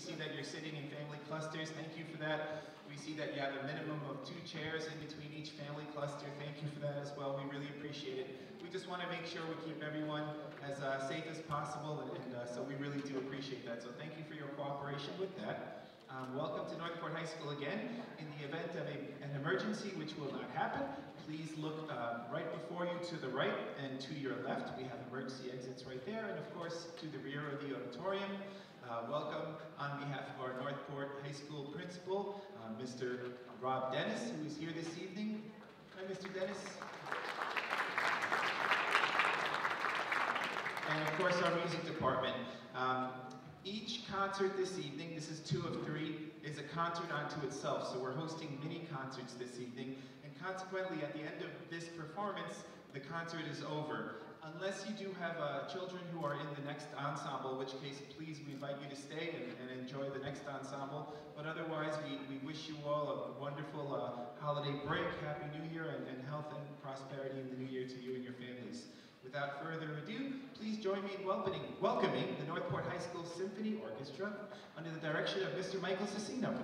see that you're sitting in family clusters. Thank you for that. We see that you have a minimum of two chairs in between each family cluster. Thank you for that as well. We really appreciate it. We just want to make sure we keep everyone as uh, safe as possible, and, and uh, so we really do appreciate that. So thank you for your cooperation with that. Um, welcome to Northport High School again. In the event of a, an emergency, which will not happen, please look uh, right before you to the right and to your left. We have emergency exits right there, and of course to the rear of the auditorium. Uh, welcome on behalf of our Northport High School principal, uh, Mr. Rob Dennis, who is here this evening. Hi, Mr. Dennis. And of course, our music department. Um, each concert this evening, this is two of three, is a concert unto itself. So we're hosting mini concerts this evening. And consequently, at the end of this performance, the concert is over. Unless you do have uh, children who are in the next ensemble, which case, please, we invite you to stay and, and enjoy the next ensemble. But otherwise, we, we wish you all a wonderful uh, holiday break, Happy New Year, and, and health and prosperity in the new year to you and your families. Without further ado, please join me in welcoming, welcoming the Northport High School Symphony Orchestra under the direction of Mr. Michael Cicino.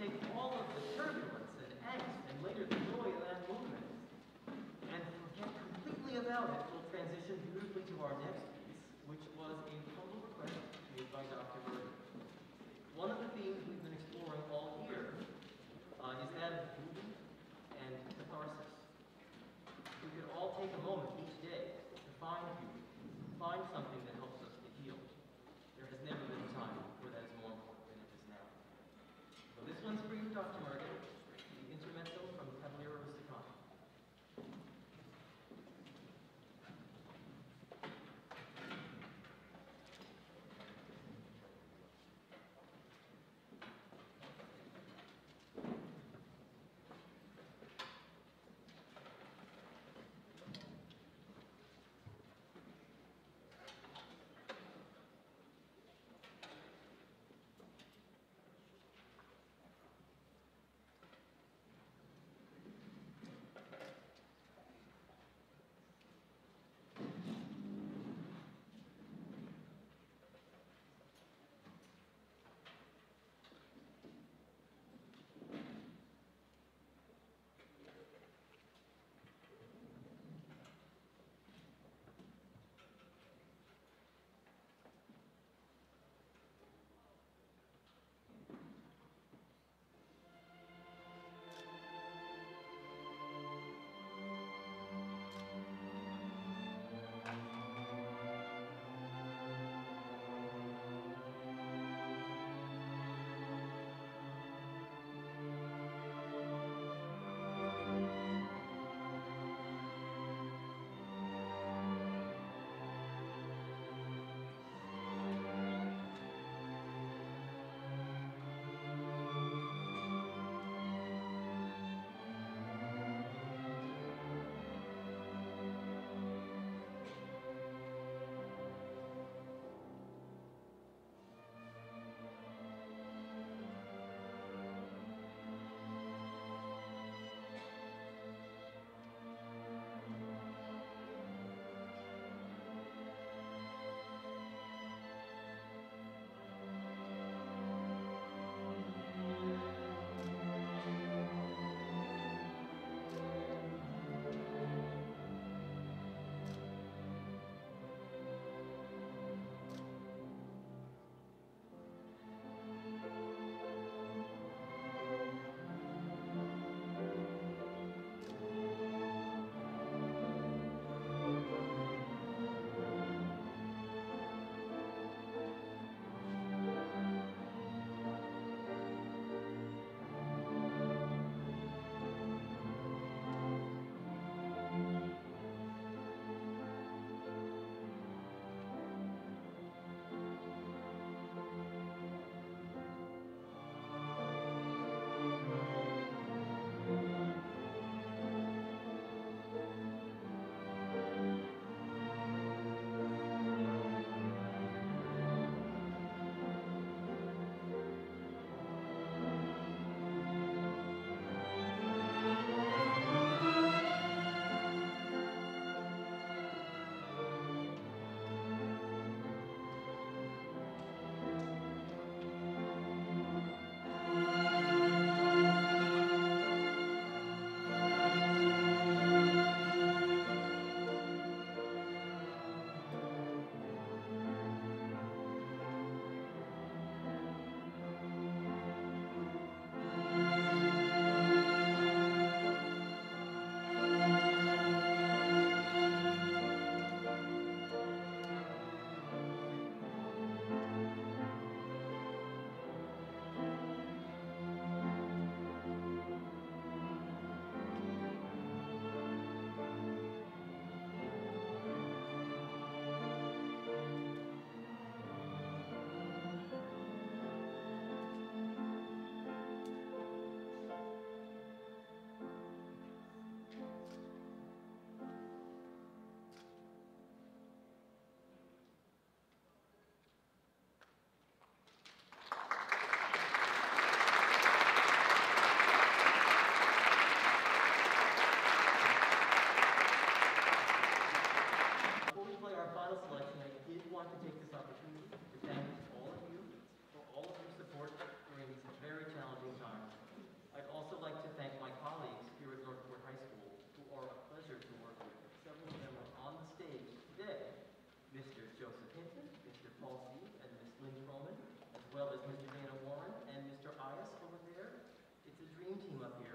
제 Mr. Dana Warren and Mr. Ayas over there. It's a dream team up here.